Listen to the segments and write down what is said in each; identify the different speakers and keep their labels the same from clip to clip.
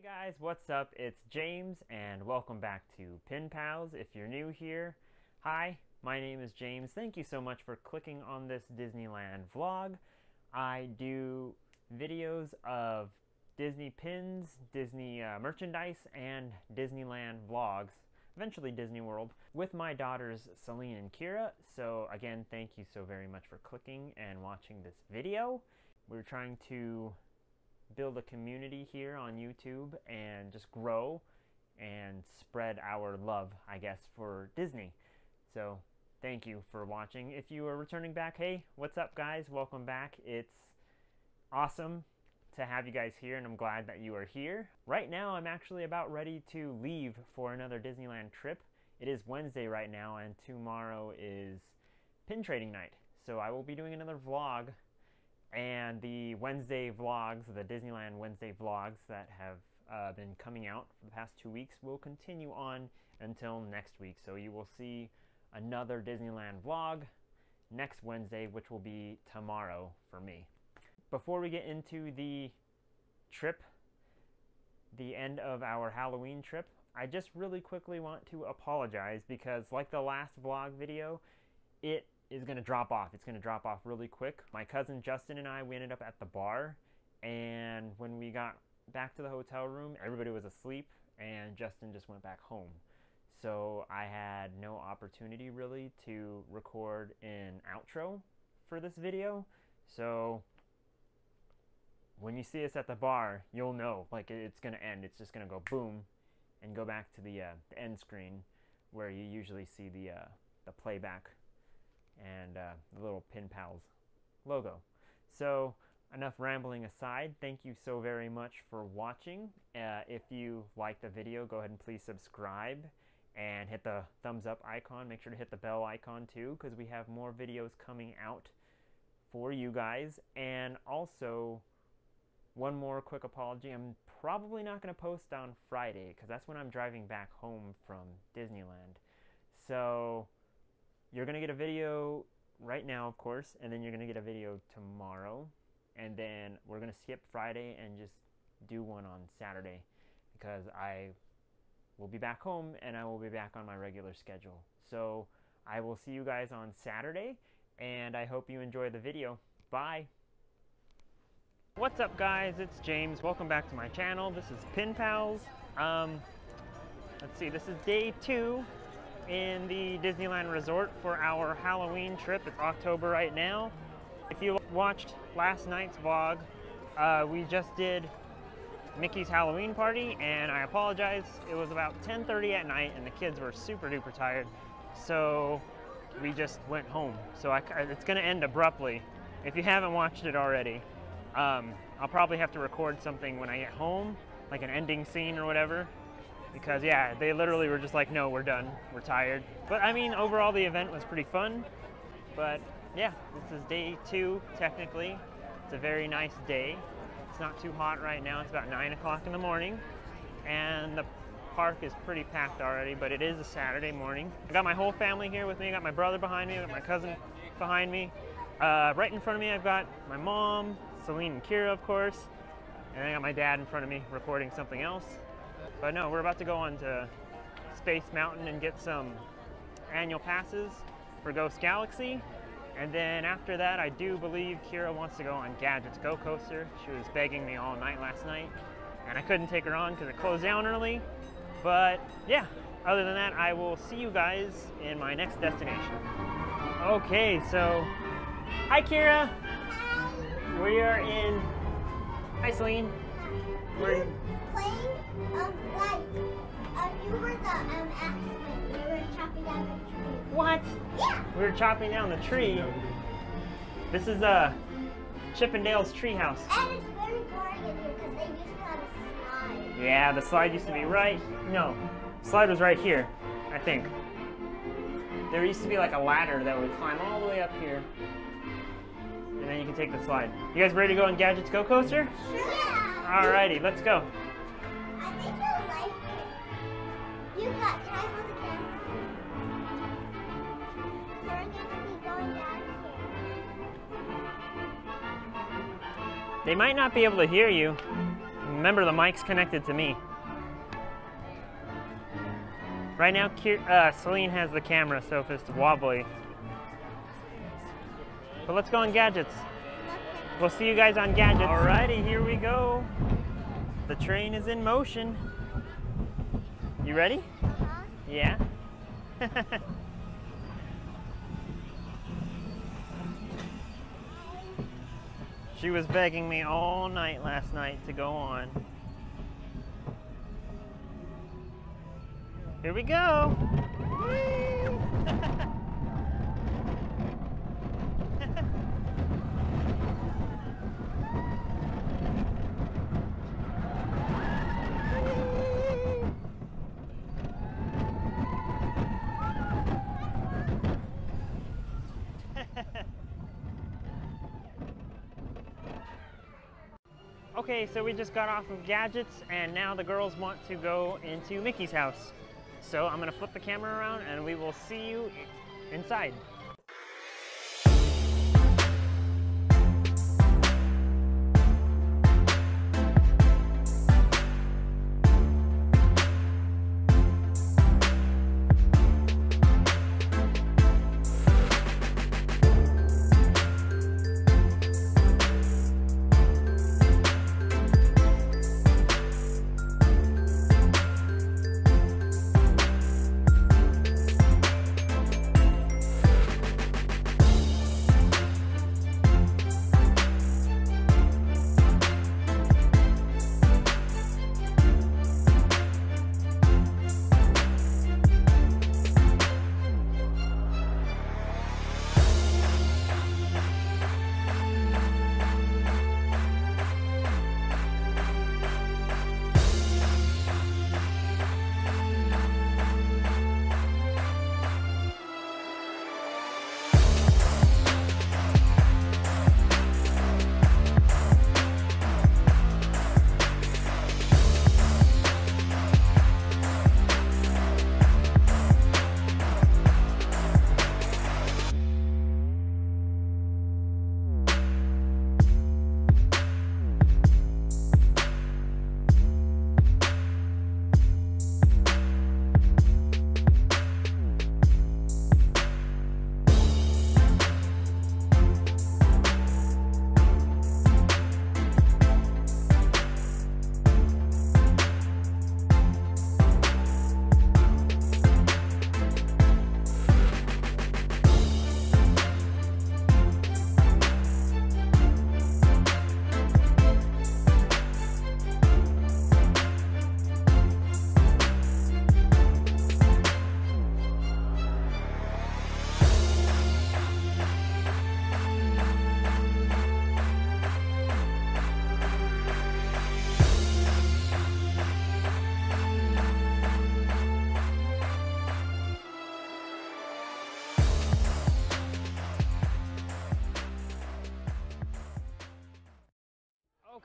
Speaker 1: Hey guys, what's up? It's James and welcome back to Pin Palz. If you're new here, hi, my name is James. Thank you so much for clicking on this Disneyland vlog. I do videos of Disney pins, Disney uh, merchandise, and Disneyland vlogs, eventually Disney World, with my daughters Selene and Kyra. So again, thank you so very much for clicking and watching this video. We're trying to build a community here on YouTube and just grow and spread our love, I guess, for Disney. So thank you for watching. If you are returning back, hey, what's up guys? Welcome back. It's awesome to have you guys here and I'm glad that you are here. Right now I'm actually about ready to leave for another Disneyland trip. It is Wednesday right now and tomorrow is pin trading night. So I will be doing another vlog and the Wednesday vlogs, the Disneyland Wednesday vlogs that have uh, been coming out for the past two weeks will continue on until next week. So you will see another Disneyland vlog next Wednesday, which will be tomorrow for me. Before we get into the trip, the end of our Halloween trip, I just really quickly want to apologize because like the last vlog video, it is going to drop off. It's going to drop off really quick. My cousin Justin and I, we ended up at the bar, and when we got back to the hotel room, everybody was asleep, and Justin just went back home. So I had no opportunity really to record an outro for this video. So when you see us at the bar, you'll know like it's going to end. It's just going to go boom and go back to the, uh, the end screen where you usually see the, uh, the playback and uh, the little Pin Palz logo. So enough rambling aside, thank you so very much for watching. Uh, if you like the video, go ahead and please subscribe and hit the thumbs up icon. Make sure to hit the bell icon too because we have more videos coming out for you guys. And also, one more quick apology. I'm probably not going to post on Friday because that's when I'm driving back home from Disneyland. So you're going to get a video right now, of course, and then you're going to get a video tomorrow. And then we're going to skip Friday and just do one on Saturday because I will be back home and I will be back on my regular schedule. So I will see you guys on Saturday and I hope you enjoy the video. Bye! What's up guys, it's James. Welcome back to my channel. This is Pin Palz. Um, let's see, this is day two in the Disneyland Resort for our Halloween trip. It's October right now. If you watched last night's vlog, uh, we just did Mickey's Halloween party and I apologize. It was about 10.30 at night and the kids were super duper tired. So we just went home. So I, it's gonna end abruptly. If you haven't watched it already, um, I'll probably have to record something when I get home, like an ending scene or whatever because yeah, they literally were just like, no, we're done, we're tired. But I mean, overall the event was pretty fun. But yeah, this is day two, technically. It's a very nice day. It's not too hot right now, it's about nine o'clock in the morning. And the park is pretty packed already, but it is a Saturday morning. I got my whole family here with me. I got my brother behind me, I got my cousin behind me. Uh, right in front of me, I've got my mom, Selene and Kyra, of course. And I got my dad in front of me recording something else. But no, we're about to go on to Space Mountain and get some annual passes for Ghost Galaxy. And then after that, I do believe Kyra wants to go on Gadgets Go Coaster. She was begging me all night last night, and I couldn't take her on because it closed down early. But yeah, other than that, I will see you guys in my next destination. Okay, so hi Kyra. Hi. We are in. Hi Selene.
Speaker 2: We're playing um, like um, you were the um, axeman. We were chopping down the tree.
Speaker 1: What?
Speaker 2: Yeah.
Speaker 1: We were chopping down the tree. This is uh, Chip 'n Dale's treehouse.
Speaker 2: And it's very boring in here because they used to have a slide.
Speaker 1: Yeah, the slide used to be right. No, slide was right here, I think. There used to be like a ladder that would climb all the way up here. And then you can take the slide. You guys ready to go on Gadgets Go Coaster?
Speaker 2: Sure. Yeah.
Speaker 1: Alrighty, let's go.
Speaker 2: I think you'll like it. You got, can I hold the camera? We're to be going down here.
Speaker 1: They might not be able to hear you. Remember, the mic's connected to me. Right now, uh, Selene has the camera, so if it's wobbly. But let's go on gadgets. We'll see you guys on gadgets. Alrighty, here we go. The train is in motion. You ready?
Speaker 2: Huh?
Speaker 1: Yeah? she was begging me all night last night to go on. Here we go. Okay, so we just got off of gadgets and now the girls want to go into Mickey's house. So I'm gonna flip the camera around and we will see you inside.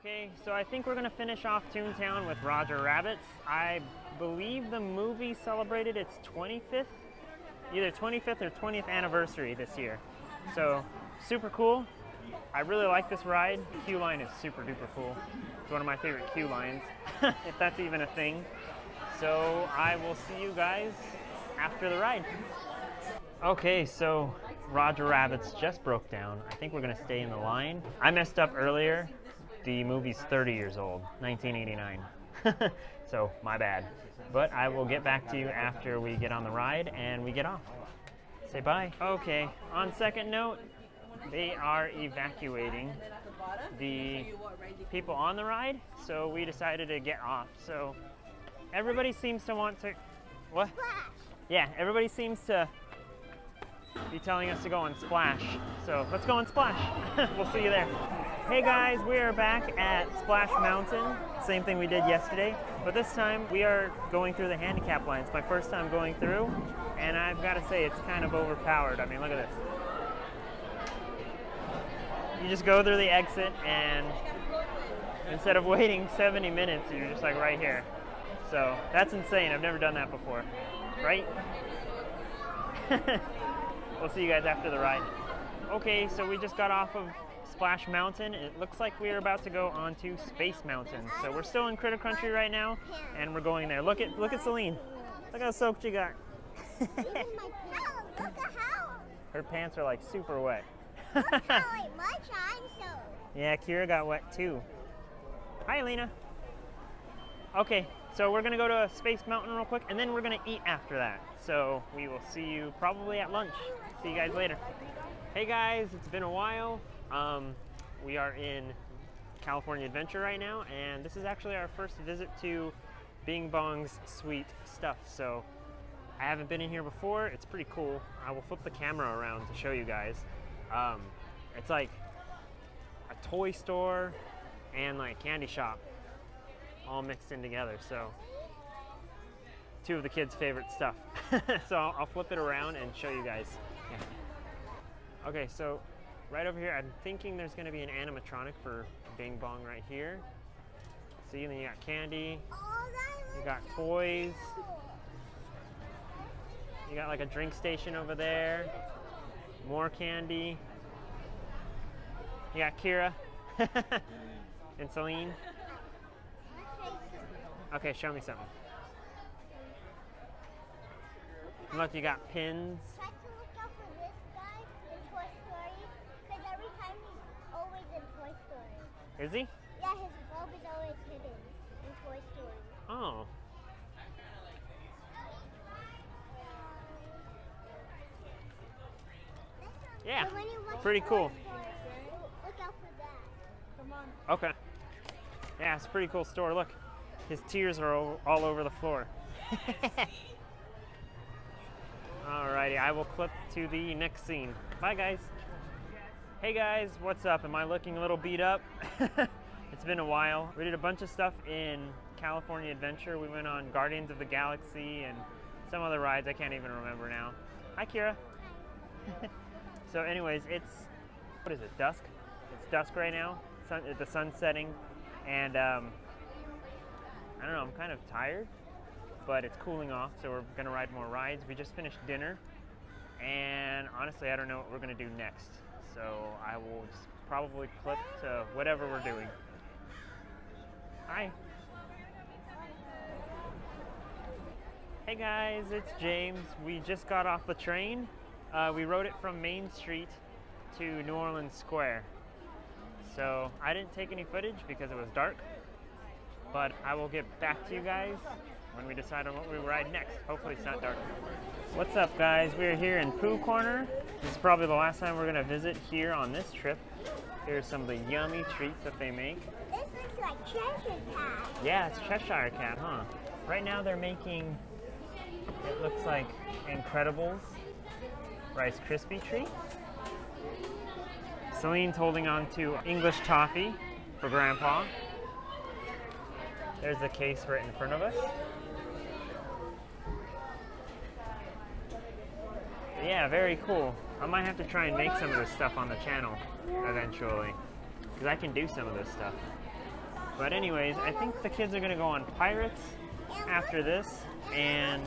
Speaker 1: Okay, so I think we're gonna finish off Toontown with Roger Rabbits. I believe the movie celebrated its 25th, either 25th or 20th anniversary this year. So, super cool. I really like this ride. Queue line is super duper cool. It's one of my favorite queue lines, if that's even a thing. So I will see you guys after the ride. Okay, so Roger Rabbits just broke down. I think we're gonna stay in the line. I messed up earlier the movie's 30 years old, 1989. so, my bad. But I will get back to you after we get on the ride and we get off. Say bye. Okay, on second note, they are evacuating the people on the ride, so we decided to get off. So, everybody seems to want to. What? Yeah, everybody seems to be telling us to go on Splash. So, let's go on Splash. we'll see you there. Hey guys, we are back at Splash Mountain. Same thing we did yesterday, but this time we are going through the handicap line. It's my first time going through, and I've got to say it's kind of overpowered. I mean, look at this. You just go through the exit, and instead of waiting 70 minutes, you're just like right here. So that's insane. I've never done that before, right? we'll see you guys after the ride. Okay, so we just got off of Splash Mountain. It looks like we are about to go onto Space Mountain. So we're still in Critter Country right now, and we're going there. Look at look at Selene. Look how soaked she got. Her pants are like super wet. Yeah, Kyra got wet too. Hi, Alina. Okay, so we're gonna go to Space Mountain real quick, and then we're gonna eat after that. So we will see you probably at lunch. See you guys later. Hey guys, it's been a while. Um, we are in California Adventure right now, and this is actually our first visit to Bing Bong's sweet stuff. So I haven't been in here before. It's pretty cool. I will flip the camera around to show you guys. Um, it's like a toy store and like candy shop all mixed in together. So two of the kids' favorite stuff. so I'll, flip it around and show you guys. Yeah. Okay, so right over here, I'm thinking there's gonna be an animatronic for Bing Bong right here. See, and then you got candy, you got toys, you got like a drink station over there, more candy. You got Kyra and Selene. Okay, show me something. Look, you got pins.
Speaker 2: Try to look out for this guy in Toy Story, because every time he's always in Toy Story.
Speaker 1: Is he?
Speaker 2: Yeah, his bulb is always hidden in Toy Story.
Speaker 1: Oh. Yeah,
Speaker 2: So when you watch
Speaker 1: pretty cool.
Speaker 2: Story, Look out for that. Come on.
Speaker 1: Okay. Yeah, it's a pretty cool store. Look, his tears are all, all over the floor. Alrighty, I will clip to the next scene. Bye, guys. Hey, guys, what's up? Am I looking a little beat up? it's been a while. We did a bunch of stuff in California Adventure. We went on Guardians of the Galaxy and some other rides I can't even remember now. Hi, Kyra. so, anyways, it's what is it? Dusk. It's dusk right now. Sun, the sun's setting, and um, I don't know. I'm kind of tired, but it's cooling off, so we're gonna ride more rides. We just finished dinner, and honestly, I don't know what we're gonna do next. So I will just probably clip to whatever we're doing. Hi. Hey guys, it's James. We just got off the train. Uh, we rode it from Main Street to New Orleans Square. So I didn't take any footage because it was dark, but I will get back to you guys when we decide on what we ride next. Hopefully it's not dark. What's up guys? We're here in Pooh Corner. This is probably the last time we're gonna visit here on this trip. Here's some of the yummy treats that they make.
Speaker 2: This looks like treasure cat.
Speaker 1: Yeah, it's Cheshire Cat, huh? Right now they're making, it looks like Incredibles Rice Krispie treats. Selene's holding on to English toffee for Grandpa. There's the case right in front of us. Yeah, very cool. I might have to try and make some of this stuff on the channel eventually. Because I can do some of this stuff. But anyways, I think the kids are gonna go on Pirates after this. And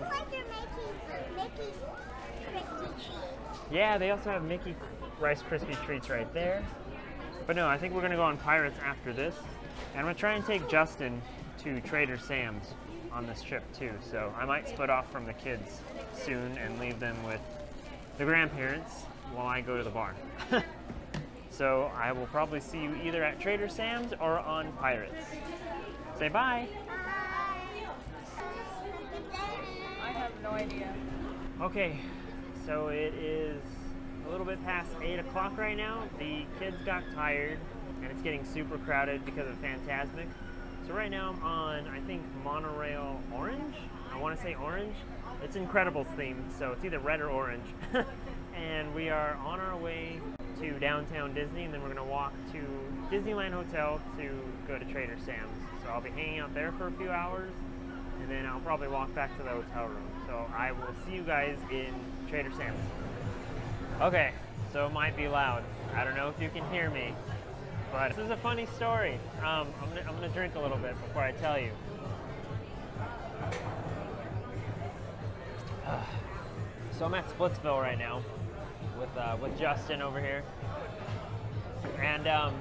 Speaker 1: yeah, they also have Mickey Rice Krispie treats right there. But no, I think we're gonna go on Pirates after this. And I'm gonna try and take Justin to Trader Sam's on this trip too. So I might split off from the kids soon and leave them with the grandparents while I go to the bar. so I will probably see you either at Trader Sam's or on Pirates. Say bye.
Speaker 3: I have no idea.
Speaker 1: Okay, so it is a little bit past 8 o'clock right now. The kids got tired and it's getting super crowded because of Fantasmic. So right now I'm on, I think, Monorail Orange. I want to say orange. It's Incredibles themed, so it's either red or orange. and we are on our way to downtown Disney and then we're going to walk to Disneyland Hotel to go to Trader Sam's. So I'll be hanging out there for a few hours and then I'll probably walk back to the hotel room. So I will see you guys in Trader Sam's. Okay, so it might be loud. I don't know if you can hear me, but this is a funny story. Um, I'm, gonna, I'm gonna drink a little bit before I tell you. So I'm at Splitsville right now with uh, with Justin over here. And um,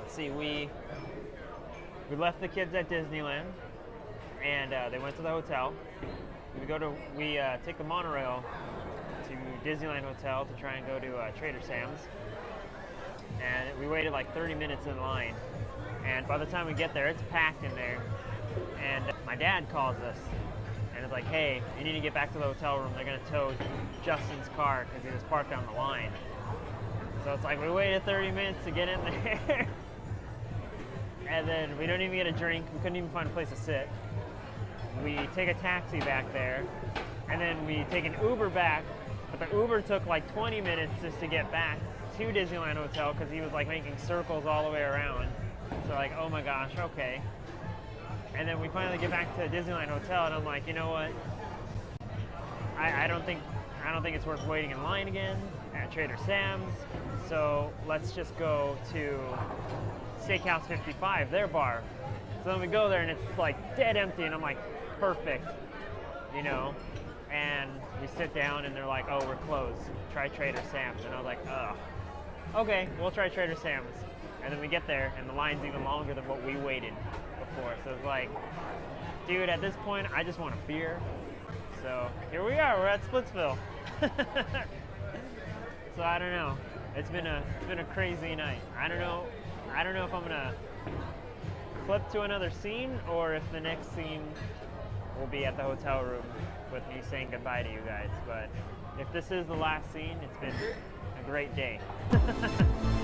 Speaker 1: let's see, we we left the kids at Disneyland, and uh, they went to the hotel. We go to we uh, take the monorail to Disneyland Hotel to try and go to uh, Trader Sam's, and we waited like 30 minutes in line. And by the time we get there, it's packed in there. And my dad calls us is like, "Hey, you need to get back to the hotel room. They're gonna tow Justin's car because he was parked on the line." So it's like we waited 30 minutes to get in there. and then we don't even get a drink. We couldn't even find a place to sit. We take a taxi back there, and then we take an Uber back. But the Uber took like 20 minutes just to get back to Disneyland Hotel because he was like making circles all the way around. So like, oh my gosh, okay. And then we finally get back to Disneyland Hotel, and I'm like, you know what? I, I don't think I don't think it's worth waiting in line again at Trader Sam's. So let's just go to Steakhouse 55, their bar. So then we go there and it's like dead empty, and I'm like, perfect, you know. And we sit down and they're like, oh, we're closed. Try Trader Sam's, and I was like, ugh. Okay, we'll try Trader Sam's. And then we get there, and the line's even longer than what we waited So it's like, dude, at this point, I just want a beer. So here we are. We're at Splitsville. so I don't know. It's been a it's been a crazy night. I don't know. I don't know if I'm gonna flip to another scene or if the next scene will be at the hotel room with me saying goodbye to you guys. But if this is the last scene, it's been a great day.